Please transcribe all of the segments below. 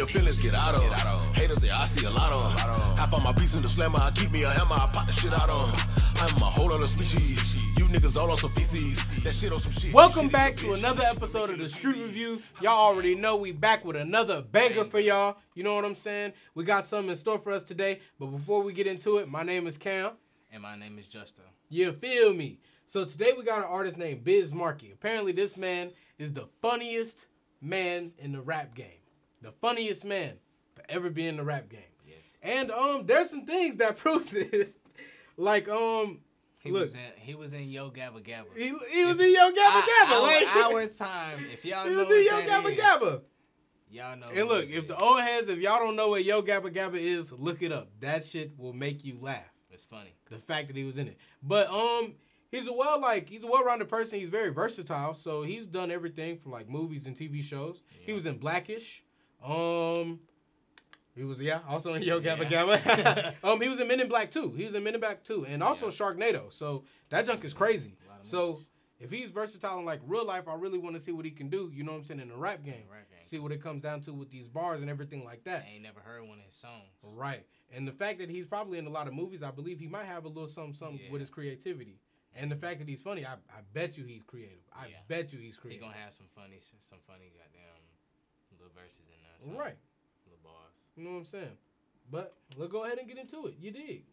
your feelings get out of. Haters say I see a lot of. I find my piece in the slammer, I keep me a hammer, I pop the shit out on. I'm a whole other species. You niggas all on some feces. That shit on some shit. Welcome back to another episode of the Street Review. Y'all already know we back with another banger for y'all. You know what I'm saying? We got something in store for us today. But before we get into it, my name is Cam. And my name is Justo. You feel me? So today we got an artist named Biz Markie. Apparently this man is the funniest man in the rap game. The funniest man to ever be in the rap game. Yes. And um there's some things that prove this. Like um He Look. was in he was in Yo Gabba Gabba. he, he was in Yo Gabba Gabba. Our, like our time. If y'all he know was in Yo what Gabba is, Gabba. Y'all know. And look, if the old heads, if y'all don't know what Yo Gabba Gabba is, look it up. That shit will make you laugh. it's funny. The fact that he was in it. But um he's a well like he's a well-rounded person. He's very versatile. So he's done everything from like movies and TV shows. He was in Blackish. Um he was yeah, also in Yo Gabba Yeah. Gabba. um he was in Men in Black too. He was in Men in Black too, and also Yeah. Sharknado. So that junk is crazy. A lot of So if he's versatile in like real life, I really want to see what he can do, you know what I'm saying, in the rap game. Rap game, See what it comes down to with these bars and everything like that. I ain't never heard one of his songs. Right. And the fact that he's probably in a lot of movies, I believe he might have a little something, something Yeah. with his creativity. And the fact that he's funny, I, I bet you he's creative. I Yeah. bet you he's He creative. gonna have some funny, some funny goddamn little verses in there. Some right. Little bars. You know what I'm saying? But let's go ahead and get into it. You dig?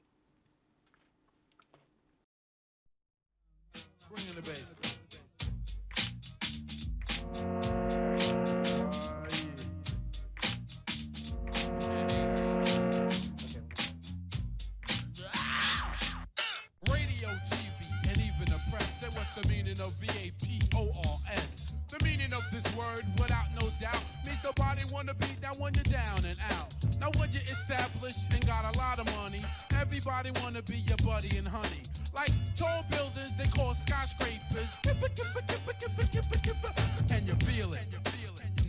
Bring in the bass. Ah! Radio, TV, and even the press say what's the meaning of V-A-P-O-R-S. The meaning of this word, without no doubt, means nobody wanna be that when you're down and out. Now when you're established and got a lot of money, everybody wanna be your buddy and honey. Like tall buildings, they call skyscrapers. And you feel it.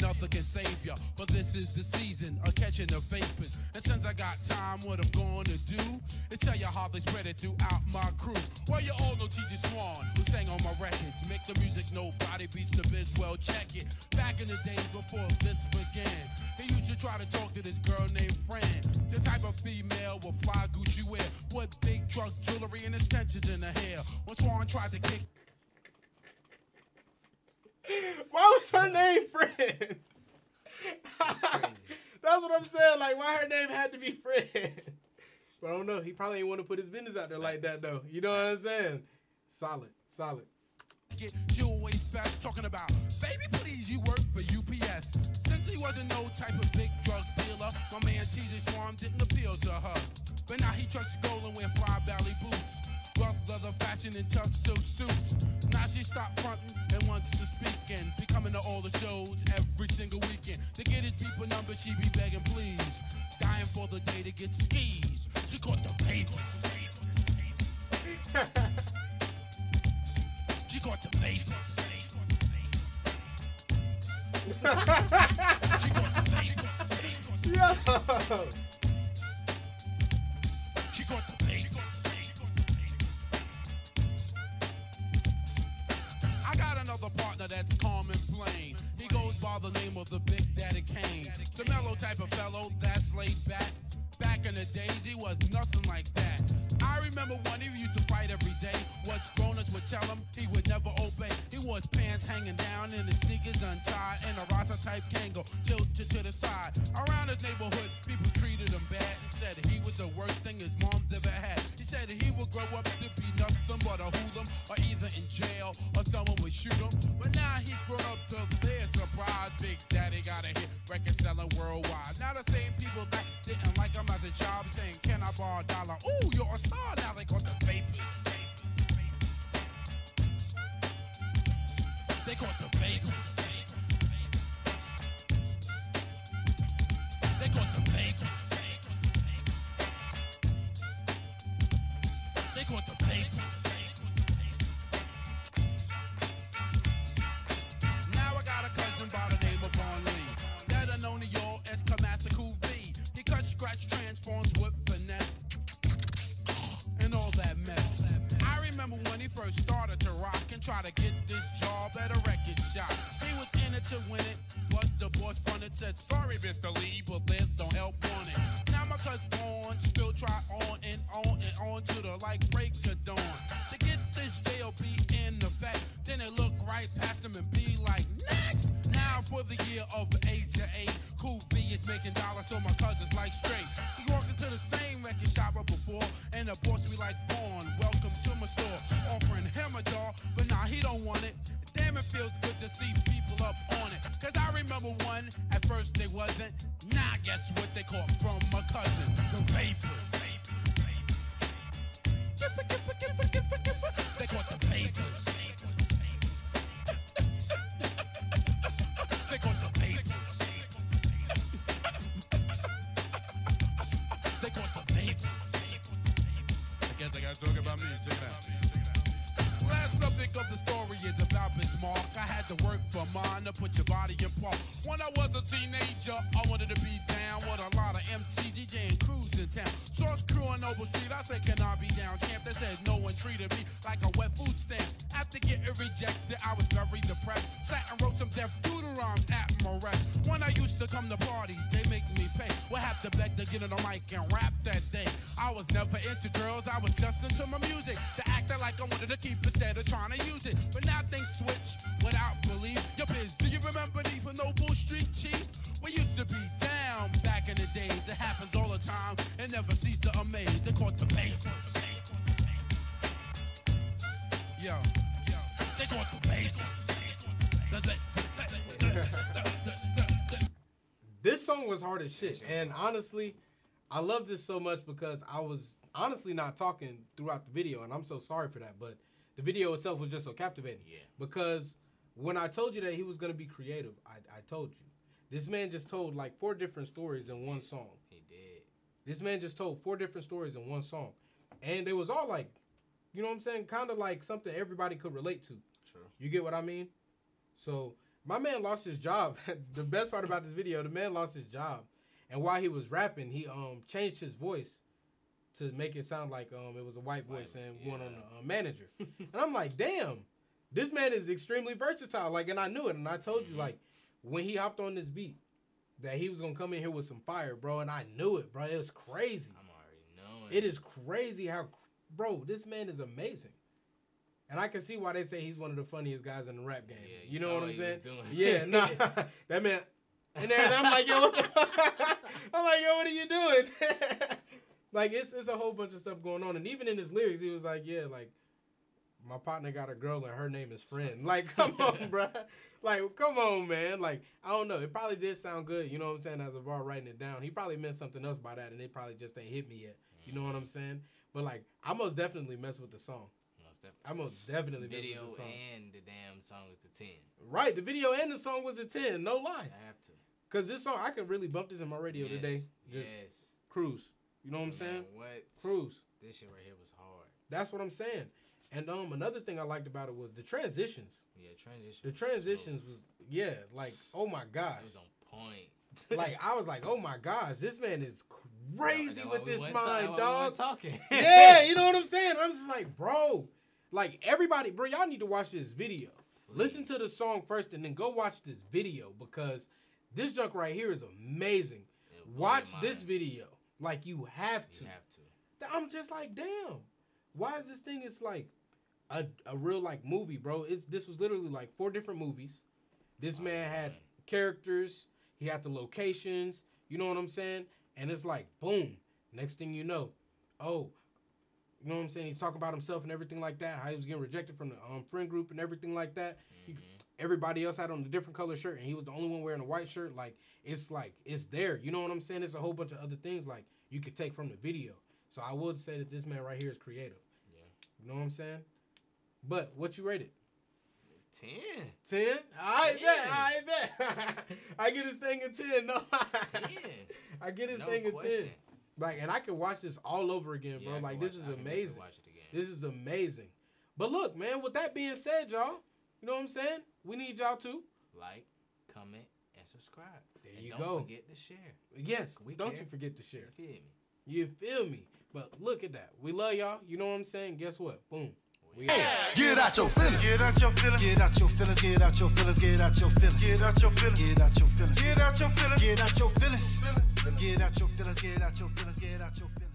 Nothing can save ya, but this is the season of catching the vapors. And since I got time, what I'm gonna do is tell you how they spread it throughout my crew. Well, you all know TJ Swan, who sang on my records. Make the music nobody beats the biz. Well, check it. Back in the days before this began, he used to try to talk to this girl named Fran. The type of female with fly Gucci wear, with big truck jewelry and extensions in her hair. When Swan tried to kick Why was her name Fred? That's crazy. That's what I'm saying. Like, why her name had to be Fred? But I don't know. He probably ain't want to put his business out there like that, though. You know what I'm saying? Solid, solid. it, she always best talking about, baby, please, you work for UPS. Since he wasn't no type of big drug dealer, my man TJ Swan didn't appeal to her. But now he trucks gold and wear fly Bally boots. Wealth, leather, fashion, and tuxedo suits. Now she stopped fronting wants to speak and be coming to all the shows every single weekend. To get his people number, she be begging please. Dying for the day to get skis. She caught the vapors. She caught the vapors. She caught. Yo! That's calm and plain. He goes by the name of the Big Daddy Kane. The mellow type of fellow that's laid back. Back in the days, he was nothing like that. I remember when he used to fight every day. What grown-ups would tell him, he would never obey. He wore his pants hanging down and his sneakers untied and a Rasta type Kangol tilted to the side. Around his neighborhood, people treated him bad and said he was the worst thing his mom's ever had. He said he would grow up to nothing but a hoodlum or either in jail or someone would shoot him. But now he's grown up to their surprise. Big Daddy got a hit record selling worldwide. Now the same people that didn't like him as a job saying, Can I borrow a dollar? Ooh, you're a star. Now they call the vapors. They call the scratch, transforms with finesse. And all that mess. I remember when he first started to rock and try to get this job at a record shop. He was in it to win it, but the boss fronted said, sorry, Mr. Lee, but this don't help on it. Now my cousin on, still try on and on and on to the like break of dawn. To get this JLB in effect, then it look right past him and be like, next! Now for the year of eight, Cool V making dollars, so my cousin's like straight. He walked into the same record shop up before, and the boss be like, Vaughn, welcome to my store. Offering him a doll, but nah, he don't want it. Damn, it feels good to see people up on it. Cause I remember one, at first they wasn't. Now guess what they caught from my cousin? The vapor. They caught the vapors. I I gotta talk about me. Check it out. Last subject of the story is about Biz Mark. I had to work for mine to put your body in park. When I was a teenager, I wanted to be down with a lot of MC DJ and crews in town. Source crew on Noble Street, I said, Can I be down? Champ, they said no one treated me like a wet food stamp. After getting rejected, I was very depressed. Sat and wrote some deaf doodle rhymes at my rest. When I used to come to parties, they make me pay. Would have to beg to get on the mic and rap that day. I was never into girls, I was just into my music. To act like I wanted to keep instead of trying to use it. But now things switch without belief. Your biz, do you remember these for Noble Street Chief? We used to be down back in the days. It happens all the time and never cease to amaze. They caught the vapors. Yo, yo, they caught the vapors. This song was hard as shit. And honestly, I love this so much because I was honestly not talking throughout the video, and I'm so sorry for that. But the video itself was just so captivating. Yeah. Because when I told you that he was gonna be creative, I, I told you. This man just told like four different stories in one song. He did. This man just told four different stories in one song. And they was all like, you know what I'm saying? Kind of like something everybody could relate to. True. You get what I mean? So my man lost his job. the best part about this video, the man lost his job, and while he was rapping, he um changed his voice to make it sound like um it was a white voice and one on yeah. the uh, manager. and I'm like, damn, this man is extremely versatile. Like, and I knew it, and I told you Mhm. like when he hopped on this beat that he was gonna come in here with some fire, bro, and I knew it, bro. It was crazy. I'm already knowing. It is crazy how, bro, this man is amazing. And I can see why they say he's one of the funniest guys in the rap game. Yeah, you you know what what I'm saying? Yeah, nah, that man. And then I'm like, yo, what the I'm like, yo, what are you doing? like, it's it's a whole bunch of stuff going on. And even in his lyrics, he was like, yeah, like, my partner got a girl and her name is Friend. Like, come on, bro. Like, come on, man. Like, I don't know. It probably did sound good, you know what I'm saying, as a bar writing it down. He probably meant something else by that, and it probably just ain't hit me yet. You know what I'm saying? But, like, I most definitely mess with the song. Most definitely. I most definitely video the and the damn song with the ten. Right, the video and the song was a 10, no lie. I have to. Because this song, I could really bump this in my radio yes, today. Just Yes. cruise. You know what I'm saying? What? Cruise. This shit right here was hard. That's what I'm saying. And um, another thing I liked about it was the transitions. Yeah, transitions. The was so- transitions was yeah, like oh my gosh, It was on point. like I was like oh my gosh, this man is crazy with this mind, that's why we dog. talking. yeah, you know what I'm saying. I'm just like bro, like everybody, bro, y'all need to watch this video. Listen to the song first, and then go watch this video because this junk right here is amazing. It'll blow your Watch this video, like you have to. You have to. I'm just like, damn. Why is this thing? It's like a, a real like movie, bro. It's this was literally like four different movies. This Oh, man had characters. He had the locations. You know what I'm saying? And it's like, boom. Next thing you know, oh, you know what I'm saying? He's talking about himself and everything like that. How he was getting rejected from the um, friend group and everything like that. He- Mhm. Everybody else had on a different color shirt, and he was the only one wearing a white shirt. Like it's like it's there. You know what I'm saying? It's a whole bunch of other things like you could take from the video. So I would say that this man right here is creative. Yeah. You know what I'm saying? But what you rate it? Ten. Ten? I bet. I bet. I get this thing a ten. No, Ten. I get this no thing a question. ten. Like, and I can watch this all over again, bro. Yeah, like, watch- this is I amazing. Watch. This is amazing. But look, man. With that being said, y'all, you know what I'm saying? We need y'all to. like, comment, and subscribe. There and you don't go. forget to share. Yes. We don't care. you forget to share. You feel me? You feel me? But look at that. We love y'all. You know what I'm saying? Guess what? Boom. Get out your feelings. Get out your feelings. Get out your feelings. Get out your feelings. Get out your feelings. Get out your feelings. Get out your feelings. Get out your feelings. Get out your feelings. Get out your feelings. Get out your feelings. Get